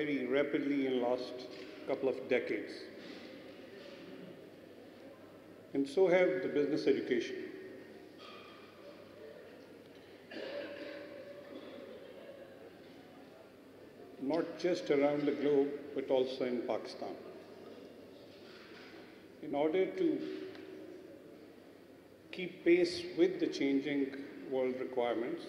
very rapidly in the last couple of decades. And so have the business education. Not just around the globe, but also in Pakistan. In order to keep pace with the changing world requirements,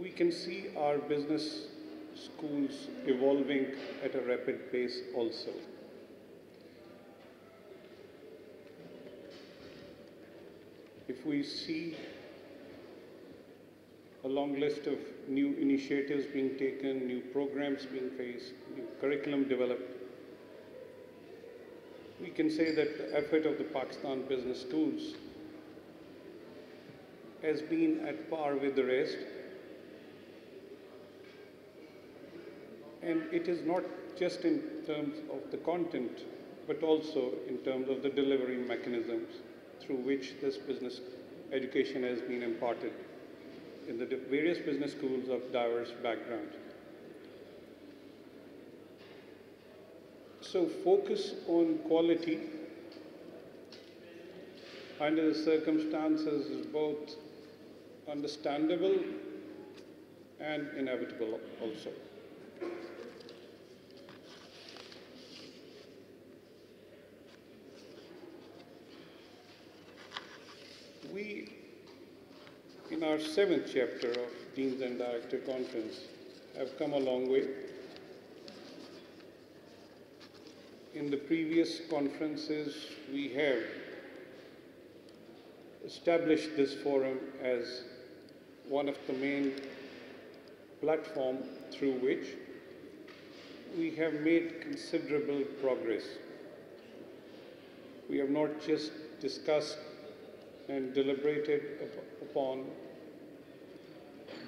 we can see our business schools evolving at a rapid pace also. If we see a long list of new initiatives being taken, new programs being faced, new curriculum developed, we can say that the effort of the Pakistan business schools has been at par with the rest. And it is not just in terms of the content, but also in terms of the delivery mechanisms through which this business education has been imparted in the various business schools of diverse backgrounds. So focus on quality under the circumstances is both understandable and inevitable also. We, in our seventh chapter of Deans and Director Conference, have come a long way. In the previous conferences, we have established this forum as one of the main platform through which we have made considerable progress. We have not just discussed and deliberated upon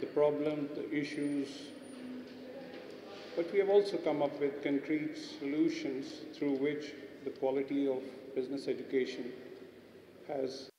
the problem, the issues, but we have also come up with concrete solutions through which the quality of business education has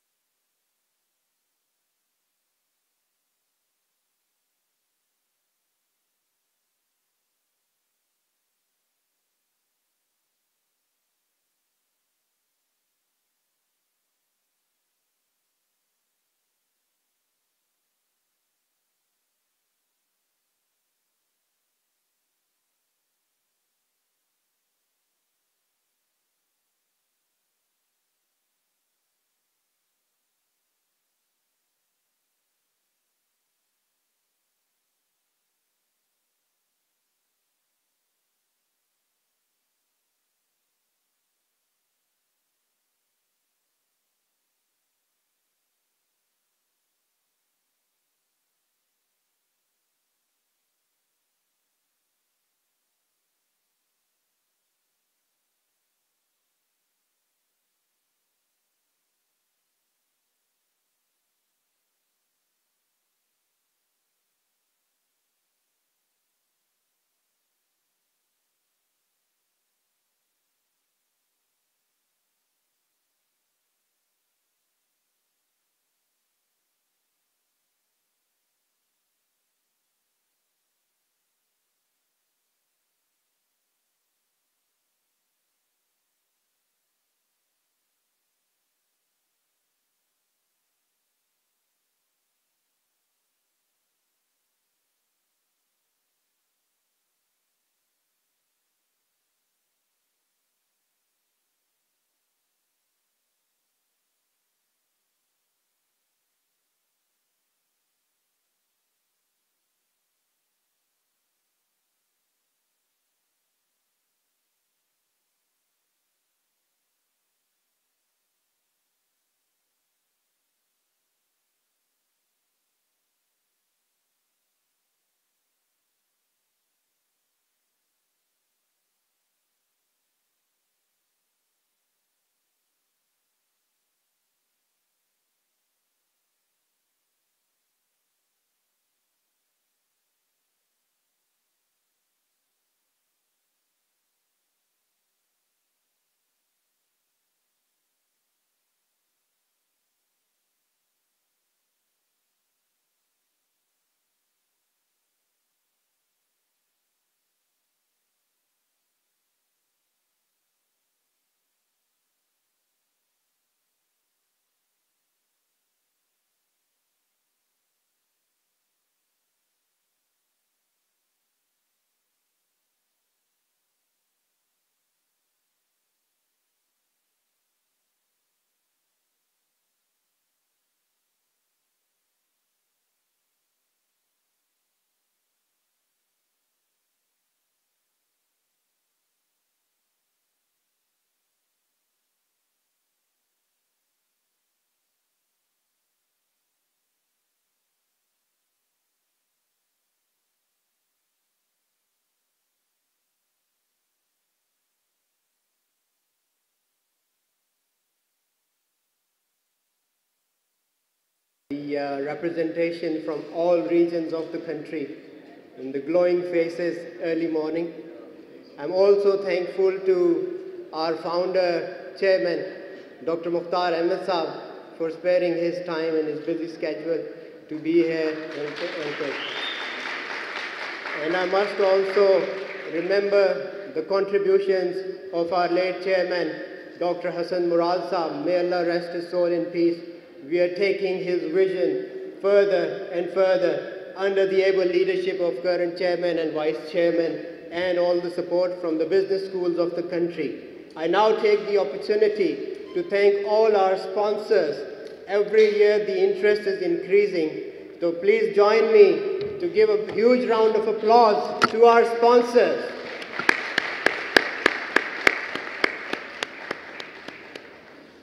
uh, representation from all regions of the country and the glowing faces early morning. I'm also thankful to our founder, chairman, Dr. Mukhtar Ahmed Saab, for sparing his time and his busy schedule to be here. And I must also remember the contributions of our late chairman, Dr. Hassan Murad Saab. May Allah rest his soul in peace. We are taking his vision further and further under the able leadership of current chairman and vice chairman and all the support from the business schools of the country. I now take the opportunity to thank all our sponsors. Every year the interest is increasing. So please join me to give a huge round of applause to our sponsors.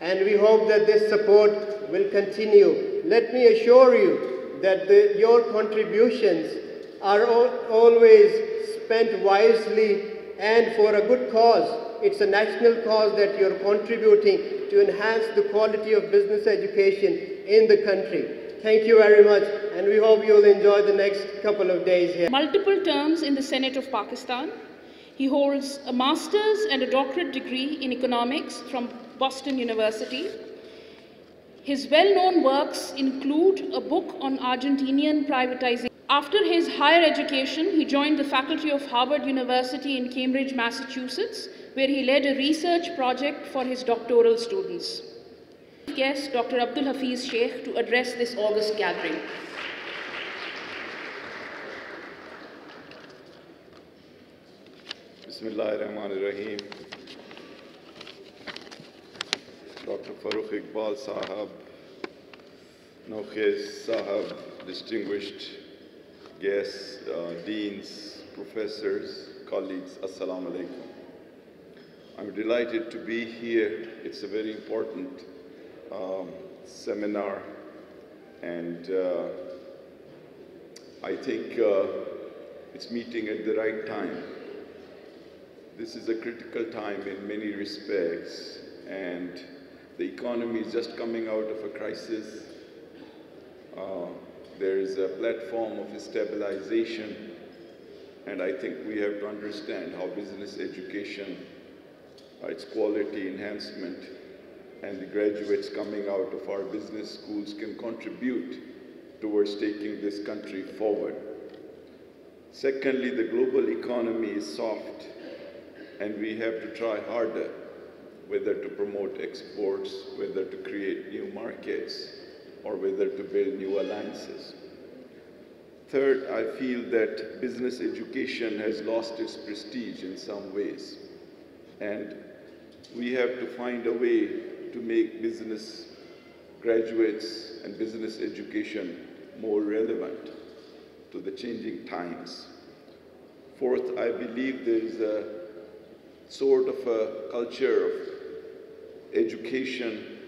And we hope that this support will continue. Let me assure you that the, your contributions are always spent wisely and for a good cause it's a national cause that you're contributing to enhance the quality of business education in the country. Thank you very much, and we hope you'll enjoy the next couple of days here. Multiple terms in the Senate of Pakistan. He holds a master's and a doctorate degree in economics from Boston University. His well-known works include a book on Argentinian privatization. After his higher education, he joined the faculty of Harvard University in Cambridge, Massachusetts, where he led a research project for his doctoral students. Guest Dr. Abdul Hafiz Sheikh to address this August gathering. Bismillah Dr. Farooq Iqbal Sahab, Nokhez Sahab, distinguished guests, uh, deans, professors, colleagues, Assalamu alaikum. I'm delighted to be here. It's a very important um, seminar, and uh, I think uh, it's meeting at the right time. This is a critical time in many respects, and the economy is just coming out of a crisis. Uh, there is a platform of stabilization, and I think we have to understand how business education its quality enhancement, and the graduates coming out of our business schools can contribute towards taking this country forward. Secondly, the global economy is soft, and we have to try harder, whether to promote exports, whether to create new markets, or whether to build new alliances. Third, I feel that business education has lost its prestige in some ways. And we have to find a way to make business graduates and business education more relevant to the changing times. Fourth, I believe there is a sort of a culture of education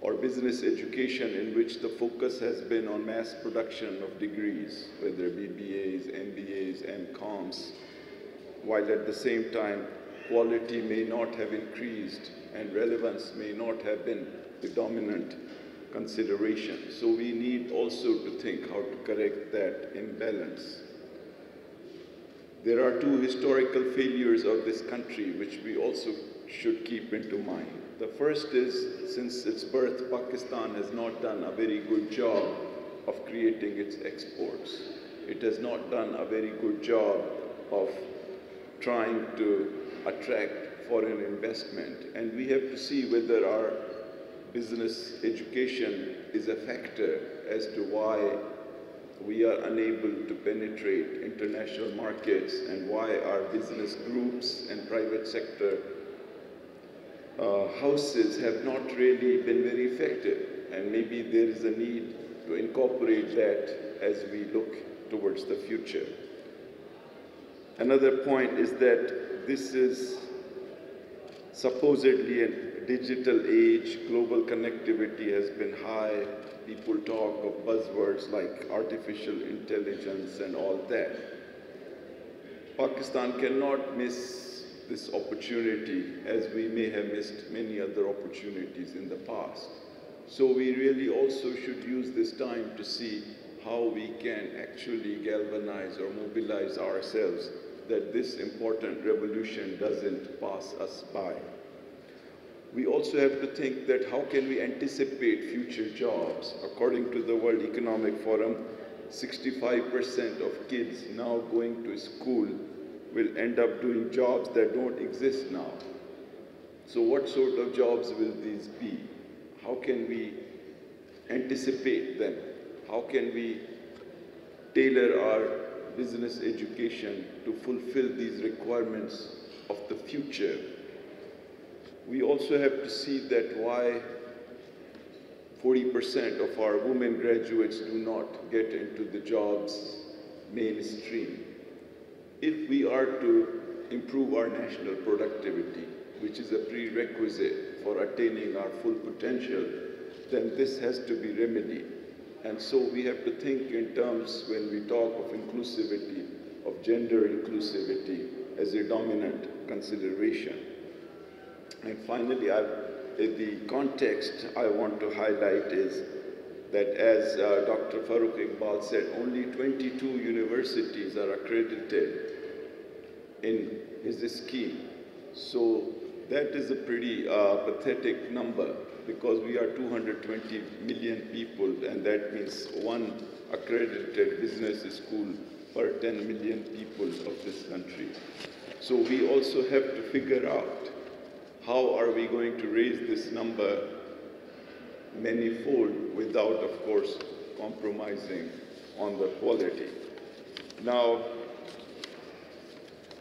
or business education in which the focus has been on mass production of degrees, whether BBAs, MBAs, MCOMs, while at the same time quality may not have increased and relevance may not have been the dominant consideration. So we need also to think how to correct that imbalance. There are two historical failures of this country which we also should keep into mind. The first is, since its birth, Pakistan has not done a very good job of creating its exports. It has not done a very good job of trying to attract foreign investment. And we have to see whether our business education is a factor as to why we are unable to penetrate international markets and why our business groups and private sector uh, houses have not really been very effective. And maybe there is a need to incorporate that as we look towards the future. Another point is that this is supposedly a digital age, global connectivity has been high. People talk of buzzwords like artificial intelligence and all that. Pakistan cannot miss this opportunity as we may have missed many other opportunities in the past. So we really also should use this time to see how we can actually galvanize or mobilize ourselves that this important revolution doesn't pass us by. We also have to think that how can we anticipate future jobs? According to the World Economic Forum, 65% of kids now going to school will end up doing jobs that don't exist now. So what sort of jobs will these be? How can we anticipate them? How can we tailor our business education to fulfill these requirements of the future? We also have to see that why 40% of our women graduates do not get into the jobs mainstream. If we are to improve our national productivity, which is a prerequisite for attaining our full potential, then this has to be remedied. And so we have to think in terms, when we talk of inclusivity, of gender inclusivity as a dominant consideration. And finally, I, the context I want to highlight is that as uh, Dr. Farooq Iqbal said, only 22 universities are accredited in his scheme. So that is a pretty uh, pathetic number because we are 220 million people and that means one accredited business school per 10 million people of this country. So we also have to figure out how are we going to raise this number manyfold without, of course, compromising on the quality. Now,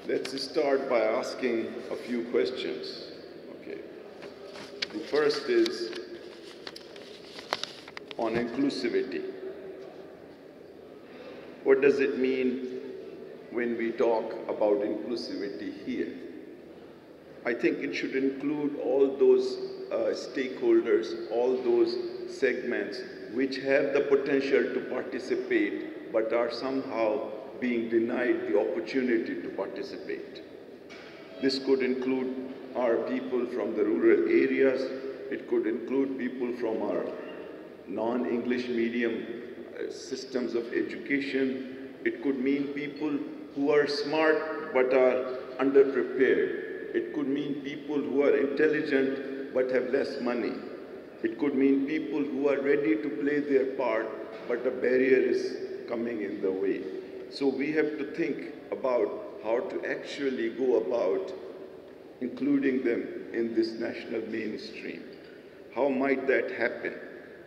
let's start by asking a few questions. Okay. The first is on inclusivity. What does it mean when we talk about inclusivity here? I think it should include all those uh, stakeholders, all those segments which have the potential to participate but are somehow being denied the opportunity to participate. This could include our people from the rural areas, it could include people from our non-English medium uh, systems of education, it could mean people who are smart but are underprepared. It could mean people who are intelligent but have less money. It could mean people who are ready to play their part but a barrier is coming in the way. So we have to think about how to actually go about including them in this national mainstream. How might that happen?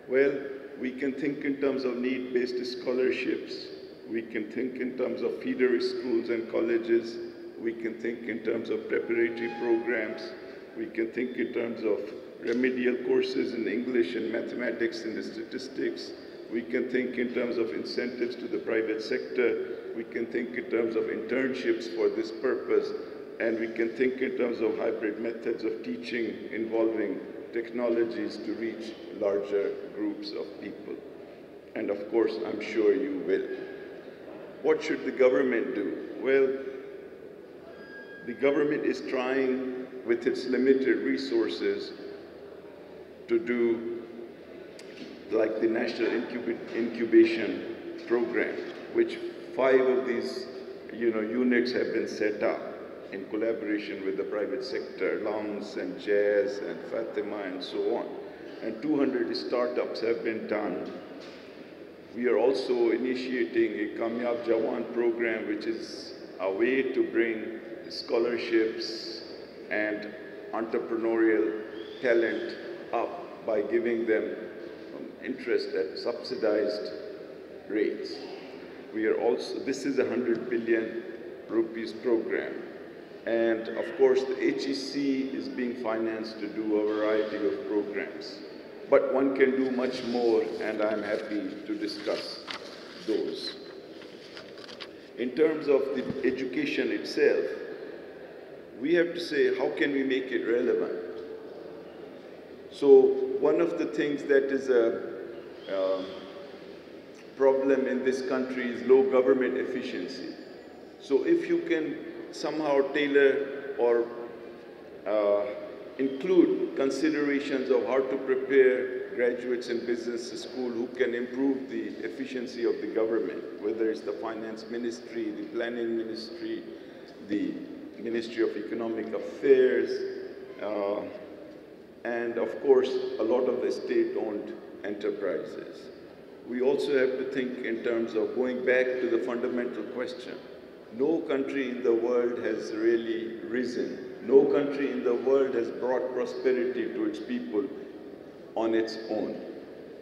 Well, we can think in terms of need-based scholarships. We can think in terms of feeder schools and colleges. We can think in terms of preparatory programs. We can think in terms of remedial courses in English and mathematics and statistics. We can think in terms of incentives to the private sector. We can think in terms of internships for this purpose. And we can think in terms of hybrid methods of teaching involving technologies to reach larger groups of people. And of course, I'm sure you will. What should the government do? Well, the government is trying with its limited resources to do like the National Incubation Program, which five of these you know, units have been set up in collaboration with the private sector, LUMS and Jazz and Fatima and so on. And 200 startups have been done. We are also initiating a Kamyab Jawan program, which is a way to bring scholarships and entrepreneurial talent up by giving them interest at subsidized rates. We are also, this is a 100 billion rupees program. And of course, the HEC is being financed to do a variety of programs. But one can do much more, and I'm happy to discuss those. In terms of the education itself, we have to say, how can we make it relevant? So one of the things that is a um, problem in this country is low government efficiency. So if you can somehow tailor or uh, include considerations of how to prepare graduates in business school who can improve the efficiency of the government, whether it's the finance ministry, the planning ministry, the Ministry of Economic Affairs, uh, and of course, a lot of the state-owned enterprises. We also have to think in terms of going back to the fundamental question. No country in the world has really risen. No country in the world has brought prosperity to its people on its own.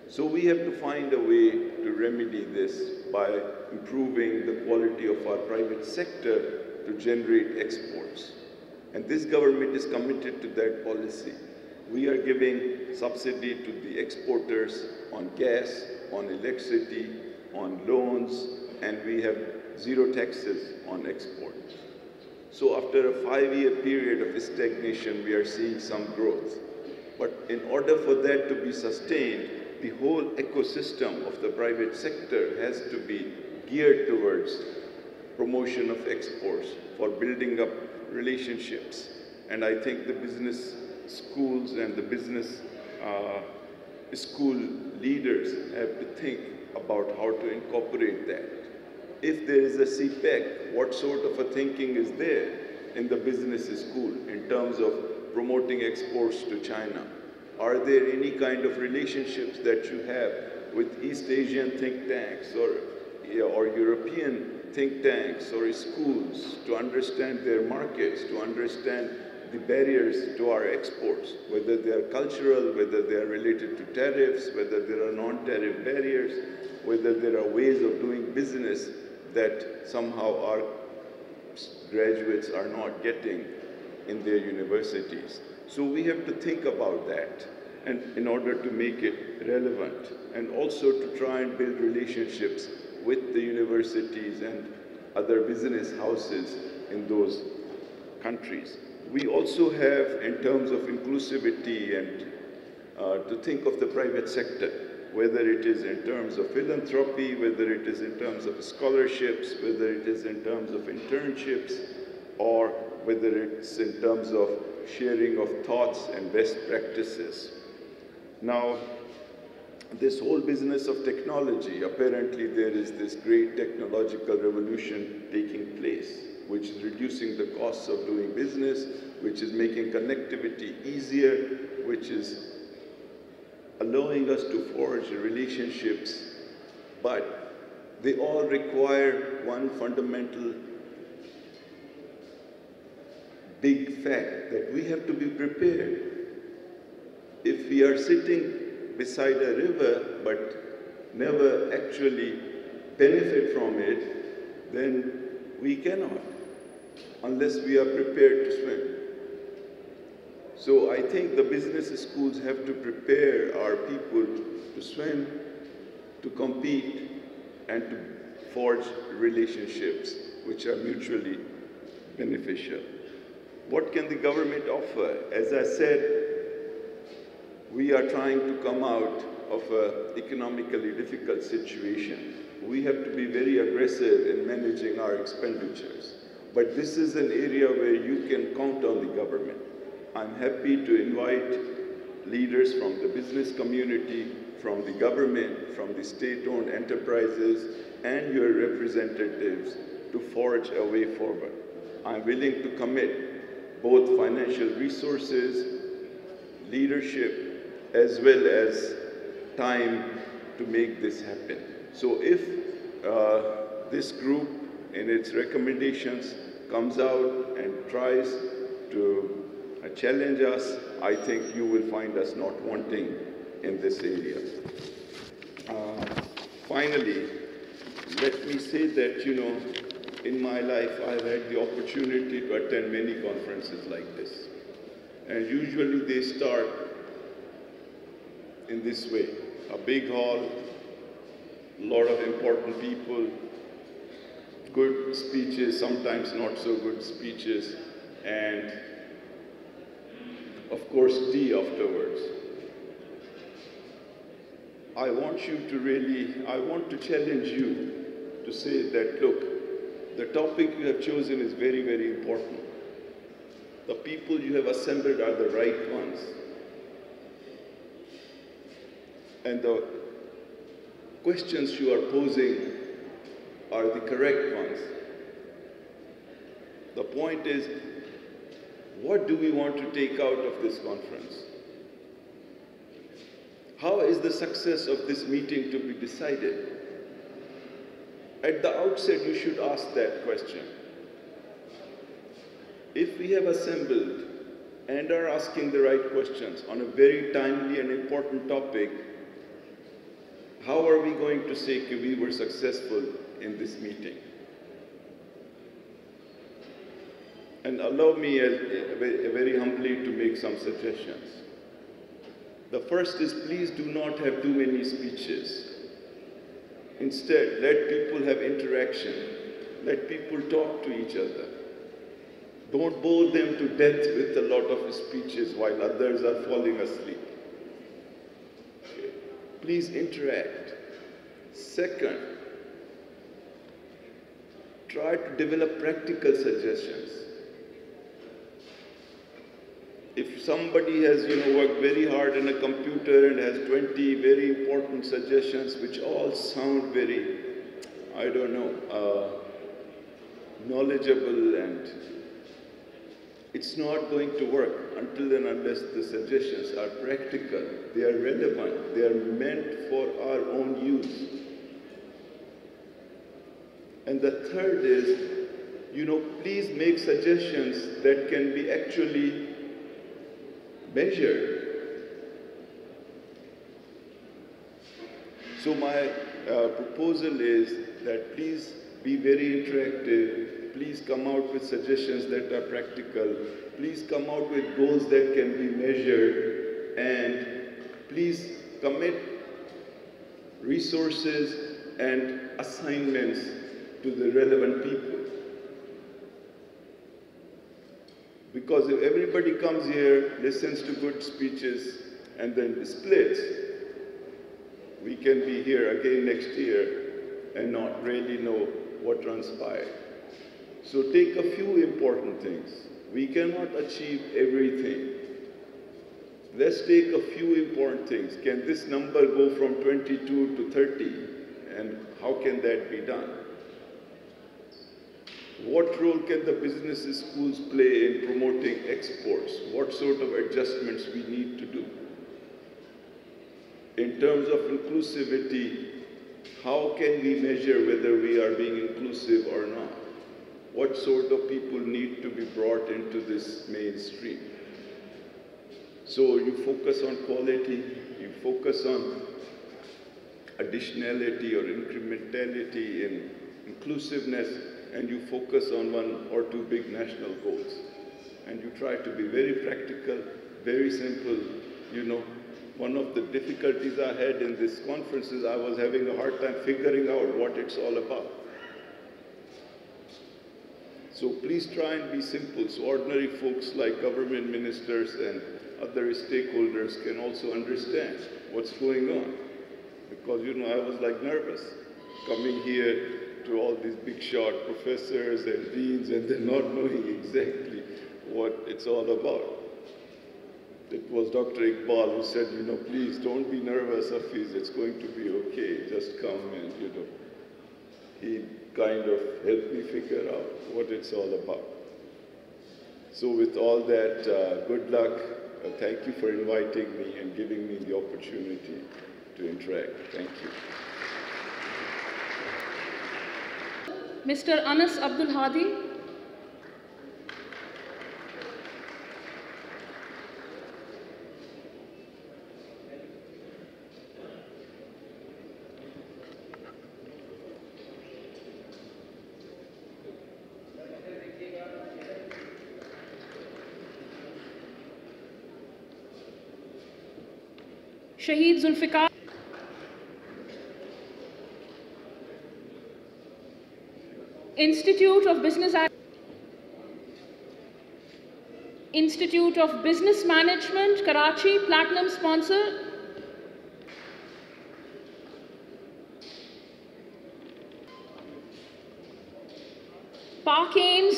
So we have to find a way to remedy this by improving the quality of our private sector to generate exports. And this government is committed to that policy. We are giving subsidy to the exporters on gas, on electricity, on loans, and we have zero taxes on exports. So after a five-year period of stagnation, we are seeing some growth. But in order for that to be sustained, the whole ecosystem of the private sector has to be geared towards promotion of exports, for building up relationships. And I think the business schools and the business uh, school leaders have to think about how to incorporate that. If there is a CPEC, what sort of a thinking is there in the business school in terms of promoting exports to China? Are there any kind of relationships that you have with East Asian think tanks or, or European think tanks or schools to understand their markets, to understand the barriers to our exports, whether they are cultural, whether they are related to tariffs, whether there are non-tariff barriers, whether there are ways of doing business that somehow our graduates are not getting in their universities. So we have to think about that and in order to make it relevant and also to try and build relationships with the universities and other business houses in those countries. We also have, in terms of inclusivity and uh, to think of the private sector, whether it is in terms of philanthropy, whether it is in terms of scholarships, whether it is in terms of internships, or whether it's in terms of sharing of thoughts and best practices. Now, this whole business of technology, apparently there is this great technological revolution taking place, which is reducing the costs of doing business, which is making connectivity easier, which is allowing us to forge relationships, but they all require one fundamental big fact that we have to be prepared. If we are sitting beside a river but never actually benefit from it, then we cannot unless we are prepared to swim. So I think the business schools have to prepare our people to swim, to compete, and to forge relationships which are mutually beneficial. What can the government offer? As I said, we are trying to come out of an economically difficult situation. We have to be very aggressive in managing our expenditures. But this is an area where you can count on the government. I'm happy to invite leaders from the business community, from the government, from the state-owned enterprises, and your representatives to forge a way forward. I'm willing to commit both financial resources, leadership, as well as time to make this happen. So if uh, this group in its recommendations comes out and tries to uh, challenge us, I think you will find us not wanting in this area. Uh, finally, let me say that, you know, in my life I've had the opportunity to attend many conferences like this. And usually they start in this way. A big hall, a lot of important people, good speeches, sometimes not so good speeches, and of course tea afterwards. I want you to really, I want to challenge you to say that, look, the topic you have chosen is very, very important. the people you have assembled are the right ones. And the questions you are posing are the correct ones. The point is, what do we want to take out of this conference? How is the success of this meeting to be decided? At the outset, you should ask that question. If we have assembled and are asking the right questions on a very timely and important topic, how are we going to say we were successful in this meeting? And allow me, very humbly, to make some suggestions. The first is please do not have too many speeches. Instead, let people have interaction. Let people talk to each other. Don't bore them to death with a lot of speeches while others are falling asleep. Please interact. Second, try to develop practical suggestions. If somebody has, you know, worked very hard in a computer and has 20 very important suggestions which all sound very, I don't know, uh, knowledgeable and it's not going to work until and unless the suggestions are practical, they are relevant, they are meant for our own use. And the third is, you know, please make suggestions that can be actually measured. So my uh, proposal is that please be very interactive. Please come out with suggestions that are practical. Please come out with goals that can be measured. And please commit resources and assignments to the relevant people. Because if everybody comes here, listens to good speeches, and then splits, we can be here again next year and not really know what transpired. So take a few important things. We cannot achieve everything. Let's take a few important things. Can this number go from 22 to 30? And how can that be done? What role can the business schools play in promoting exports? What sort of adjustments we need to do? In terms of inclusivity, how can we measure whether we are being inclusive or not? What sort of people need to be brought into this mainstream? So you focus on quality, you focus on additionality or incrementality in inclusiveness, and you focus on one or two big national goals. And you try to be very practical, very simple. You know, one of the difficulties I had in this conference is I was having a hard time figuring out what it's all about. So please try and be simple so ordinary folks like government ministers and other stakeholders can also understand what's going on. Because, you know, I was like nervous coming here to all these big shot professors and deans and then not knowing exactly what it's all about. It was Dr. Iqbal who said, you know, please don't be nervous, Hafiz, it's going to be okay, just come and, you know. He kind of help me figure out what it's all about. So with all that, uh, good luck. Uh, thank you for inviting me and giving me the opportunity to interact. Thank you. Mr. Anas Abdul Hadi. Shaheed Zulfikar. Institute of Business Institute of Business Management, Karachi, Platinum sponsor.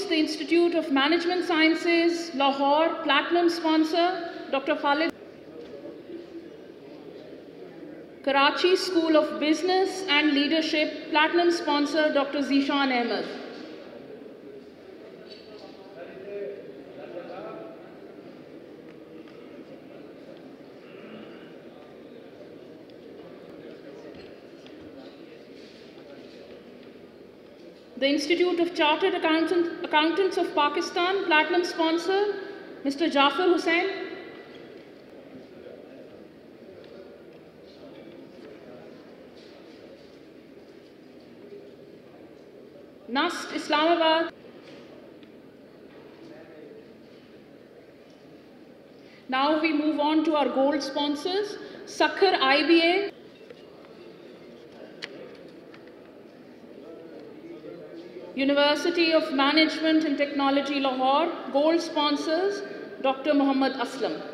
The Institute of Management Sciences, Lahore, Platinum sponsor, Dr. Khalid. Karachi School of Business and Leadership, Platinum sponsor, Dr. Zishan Ahmed. The Institute of Chartered Accountant- Accountants of Pakistan, Platinum sponsor, Mr. Jafar Hussain. NUST Islamabad. Now we move on to our gold sponsors. Sukkur IBA, University of Management and Technology Lahore, gold sponsors, Dr. Muhammad Aslam.